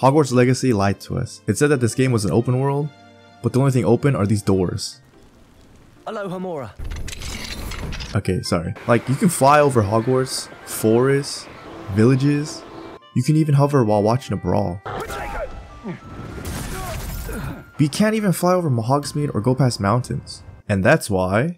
Hogwarts Legacy lied to us. It said that this game was an open world, but the only thing open are these doors. Alohomora. Okay, sorry. Like, you can fly over Hogwarts, forests, villages. You can even hover while watching a brawl. But you can't even fly over Hogsmeade or go past mountains. And that's why